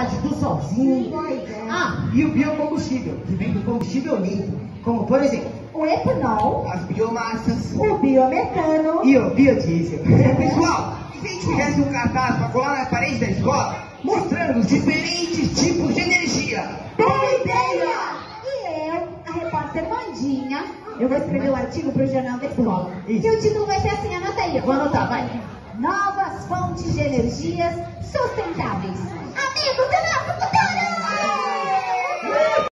saudade do solzinho. Boa ideia. Ah, e o biocombustível, que vem do combustível limpo. Como, por exemplo, O etanol, as biomassas o biometano. e o biodiesel. Pessoal, se a gente tivesse um cartaz para colar na parede da escola, mostrando os diferentes tipos de energia? Boa ideia! E eu, a repórter Mandinha, eu vou escrever o artigo para o Jornal da Escola. Isso. E o título vai ser assim, anota aí. Vou anotar, vai. Novas fontes de energias sustentáveis.